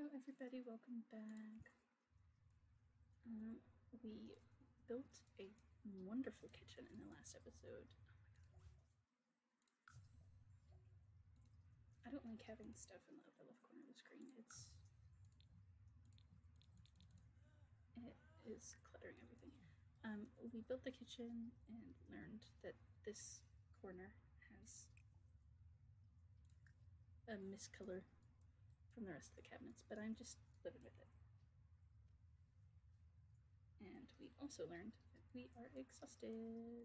Hello, everybody. Welcome back. Um, we built a wonderful kitchen in the last episode. Oh I don't like having stuff in the upper left corner of the screen. It's it is cluttering everything. Um, we built the kitchen and learned that this corner has a miscolor from the rest of the cabinets, but I'm just living with it. And we also learned that we are exhausted.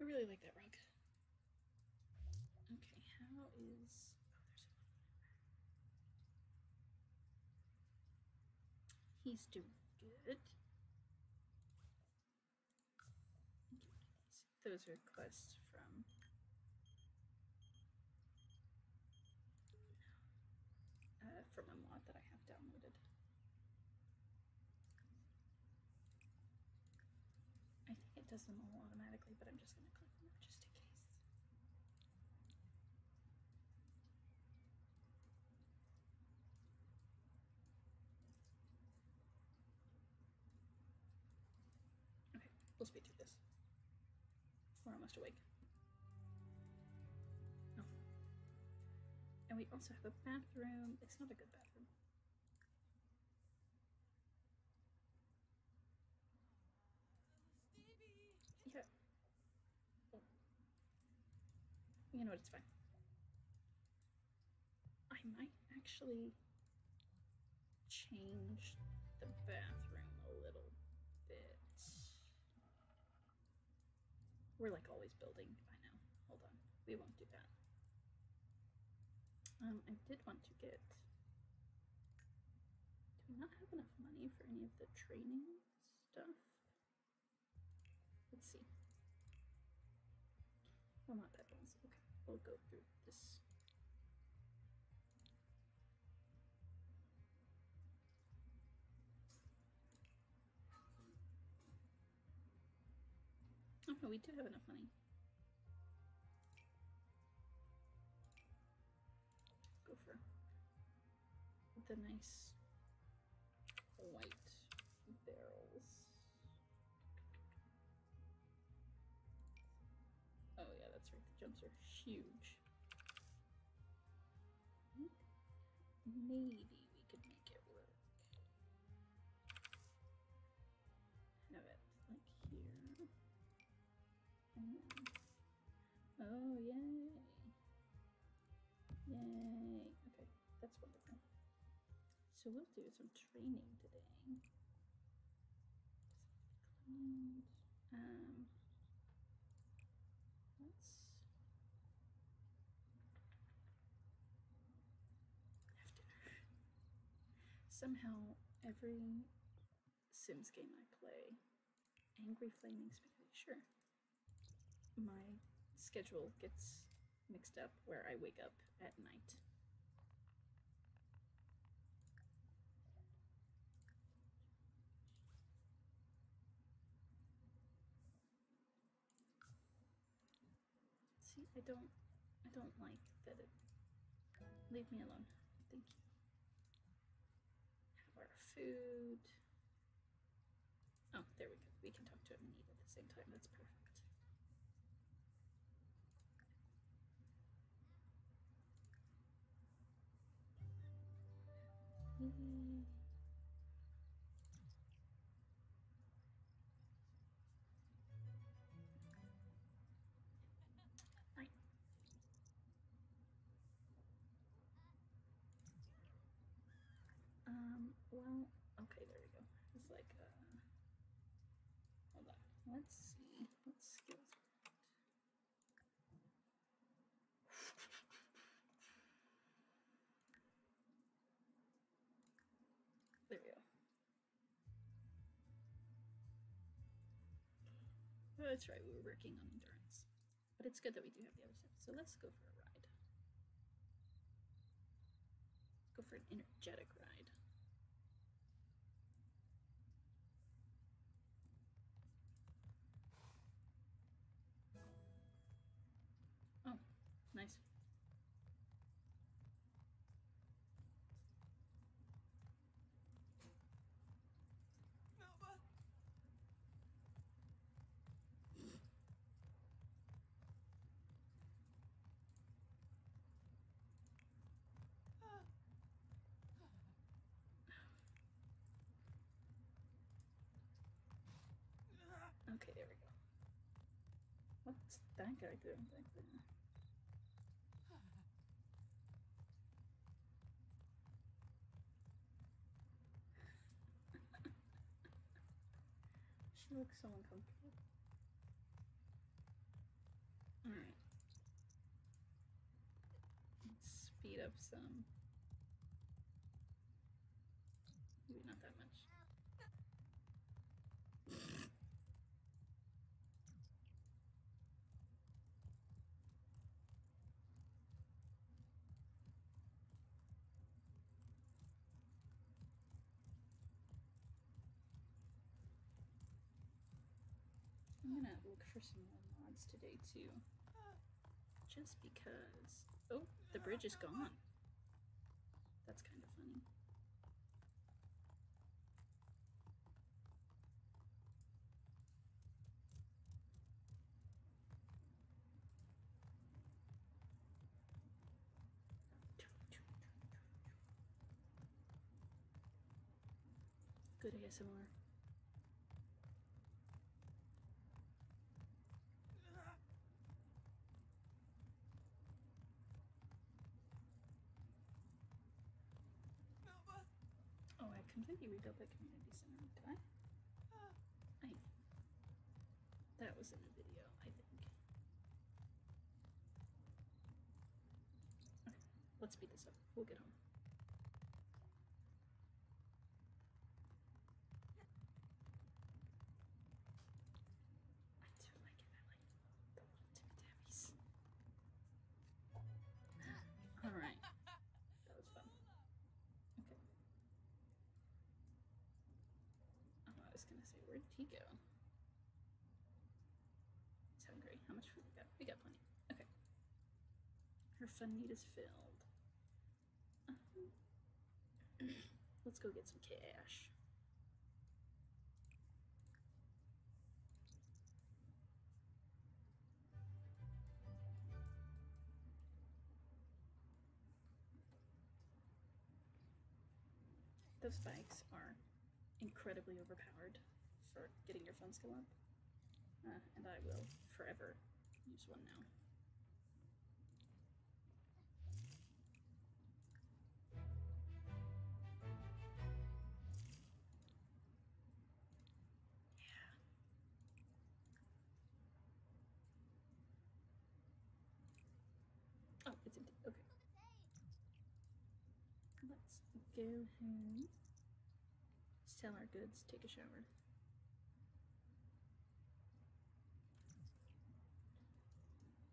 I really like that rug. Okay, how is... Oh, there's a... He's doing good. Those requests from uh, from a mod that I have downloaded. I think it does them all automatically, but I'm just going to click on them just in case. Okay, we'll speed through this. We're almost awake. Oh. And we also have a bathroom. It's not a good bathroom. Yeah. You know what? It's fine. I might actually change the bathroom a little bit. We're like always building. I know. Hold on. We won't do that. Um, I did want to get. Do we not have enough money for any of the training stuff? Let's see. Well, not that ones. Okay, we'll go through this. Oh we do have enough money. Go for the nice white barrels. Oh yeah, that's right. The jumps are huge. Maybe So we'll do some training today. Um, let's. Somehow, every Sims game I play, Angry Flaming Spaghetti, sure my schedule gets mixed up where I wake up at night. See, I don't, I don't like that it, leave me alone. Thank you. Have our food. Oh, there we go. We can talk to him and eat at the same time. That's perfect. Well, okay, there we go. It's like, uh, hold on. Let's see. What skills There we go. Oh, that's right, we were working on endurance. But it's good that we do have the other stuff. So let's go for a ride. Let's go for an energetic ride. Okay, there we go. What's that guy doing back there? she looks so uncomfortable. Alright. Let's speed up some. Maybe not that much. I'm gonna look for some more mods today too. Just because. Oh, the bridge is gone. That's kind of funny. Good ASMR. I completely rebuilt the community center. Did I? Ah. I. That was in the video, I think. Okay, let's speed this up. We'll get home. Was gonna say, where did he go? He's hungry. How much food we got? We got plenty. Okay. Her fun need is filled. Um, let's go get some cash. Those bikes are incredibly overpowered for getting your fun skill up. Uh, and I will forever use one now. Oh, it's empty. Okay. Let's go home. Sell our goods, take a shower.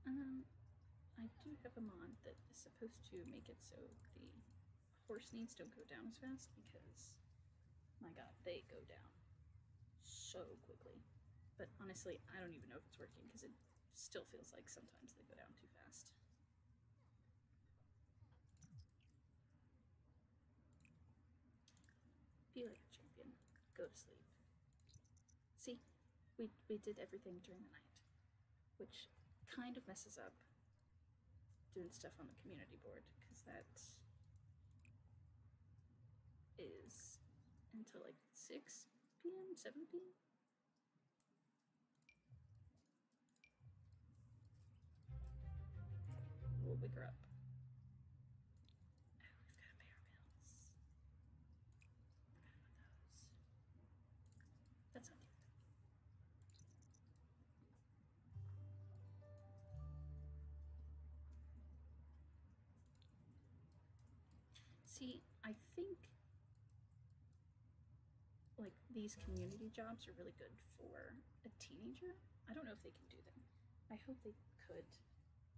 Um, I do have a mod that is supposed to make it so the horse needs don't go down as fast because, my god, they go down so quickly. But honestly, I don't even know if it's working because it still feels like sometimes they go down too fast. Be like. Go to sleep. See, we we did everything during the night, which kind of messes up doing stuff on the community board because that is until like 6 p.m., 7 p.m. We'll wake her up. See, I think like these community jobs are really good for a teenager. I don't know if they can do them. I hope they could.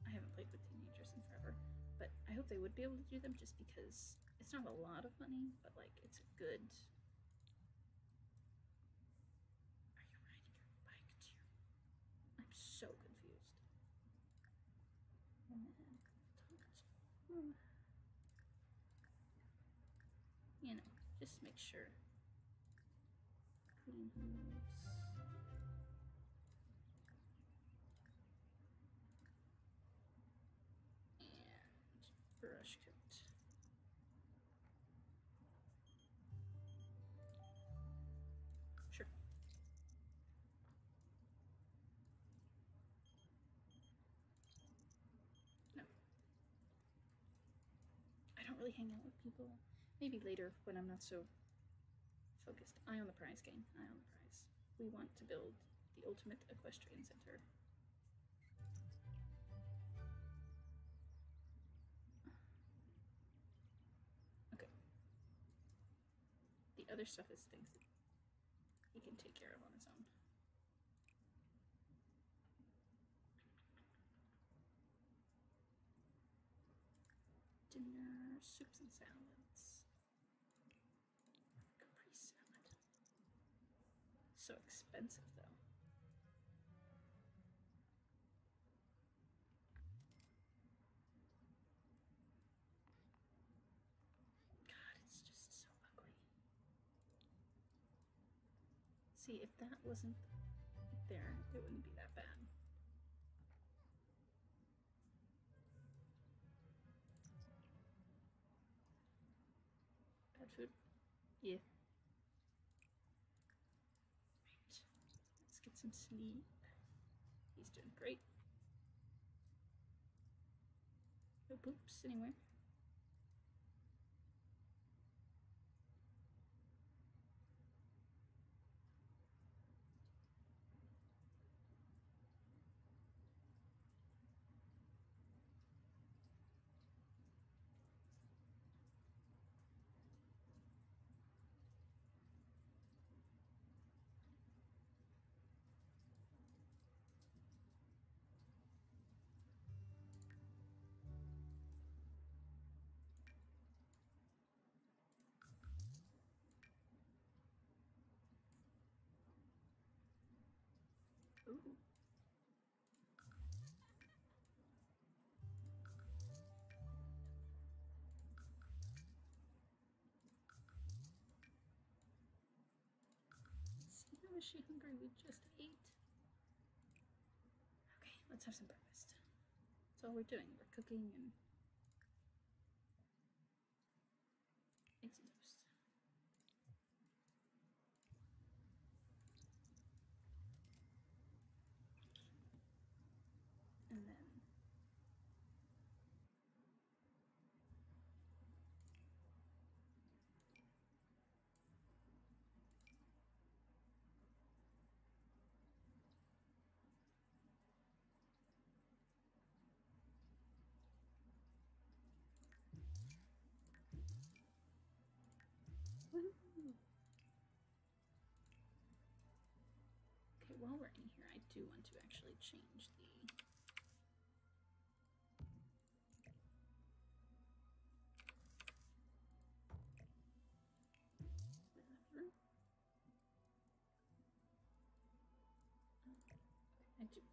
I haven't played with teenagers in forever, but I hope they would be able to do them just because it's not a lot of money, but like it's a good. Are you riding your bike too? I'm so confused. Just make sure. Clean hooves. And brush coat. Sure. No. I don't really hang out with people. Maybe later when I'm not so focused. Eye on the prize, gang. Eye on the prize. We want to build the ultimate equestrian center. Okay. The other stuff is things that he can take care of on his own. Dinner, soups and salads. So expensive though. God, it's just so ugly. See, if that wasn't there, it wouldn't be that bad. Bad food? Yeah. Right. Let's get some sleep. He's doing great. No poops anywhere. Ooh. See, how is she hungry? We just ate. Okay, let's have some breakfast. That's all we're doing. We're cooking and eggs and toast. And then Woo. Okay, while we're in here, I do want to actually change the. I do.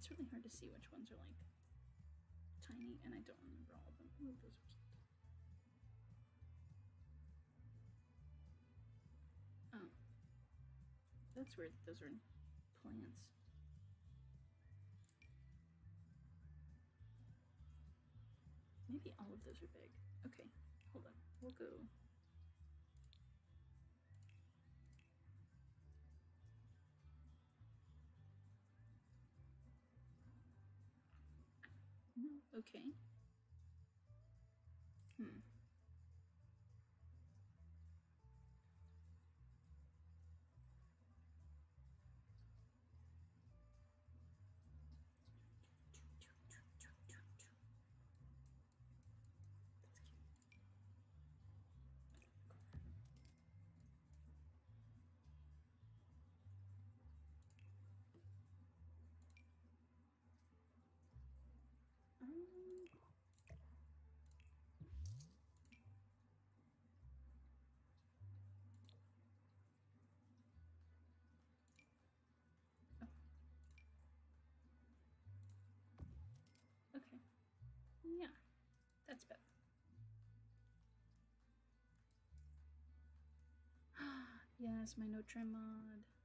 It's really hard to see which ones are like tiny, and I don't remember all of them. Ooh, those are cute. Oh, that's weird. Those are plants. Maybe all of those are big. Okay, hold on. We'll go. Okay. Okay. Yeah, that's better. yes, my no trim mod.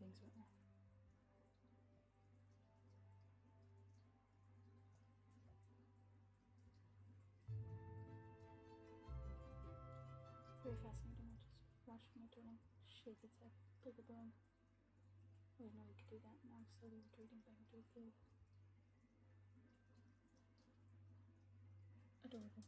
Things went wrong. Very fascinating. I just watched my turtle shake its head, take a bone. I didn't know you could do that. Now I'm slowly retreating back into cave. Adorable.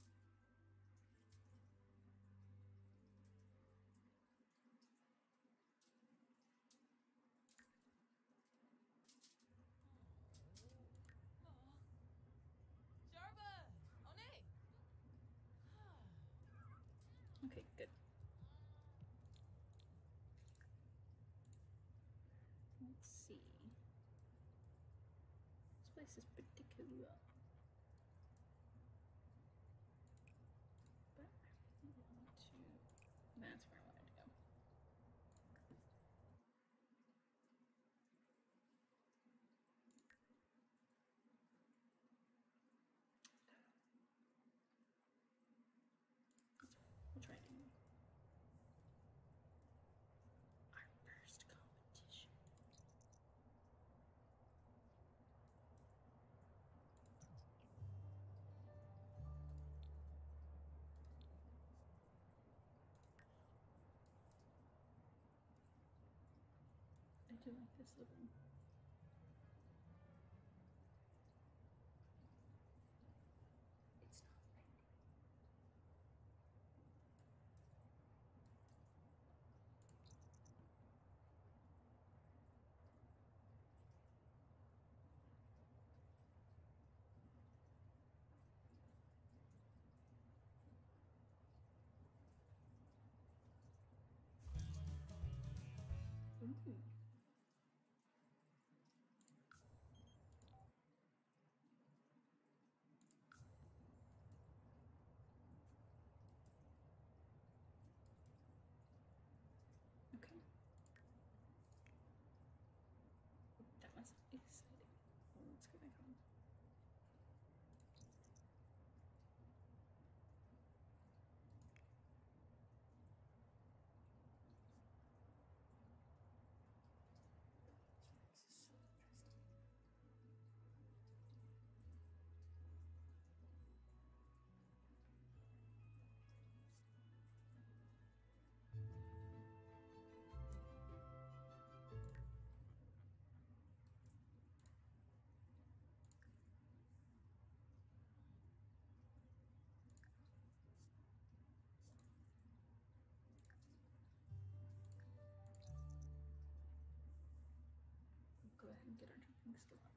Place is particular. But I really want to. That's where I wanted to go. We'll try it anyway. Our first competition. I do like this little It's not raining. Okay. That exciting. Well, let's go back get our jumping skill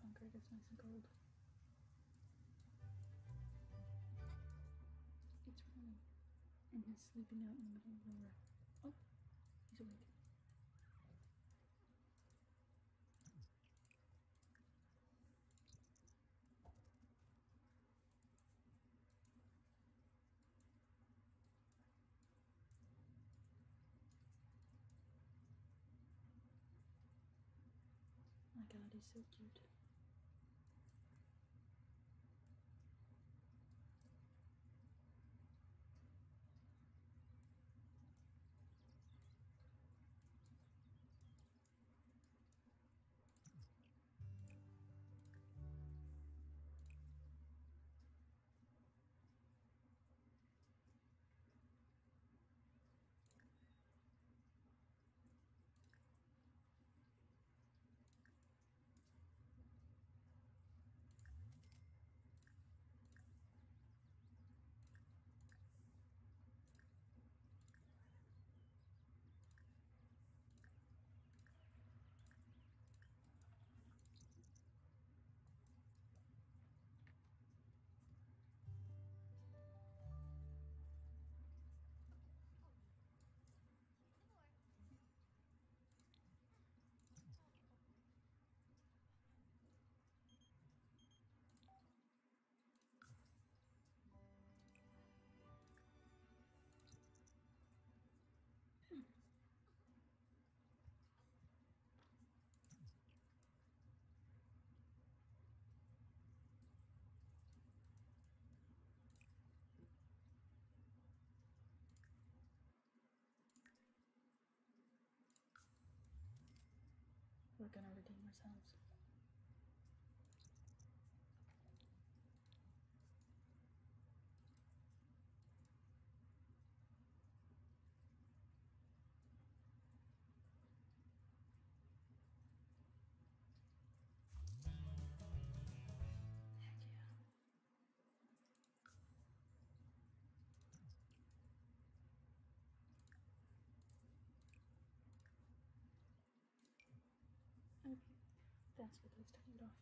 concrete is nice and cold. It's raining. And he's sleeping out in the middle of nowhere. Oh, he's awake. My god, he's so cute. We're gonna redeem ourselves. That's what those turned off.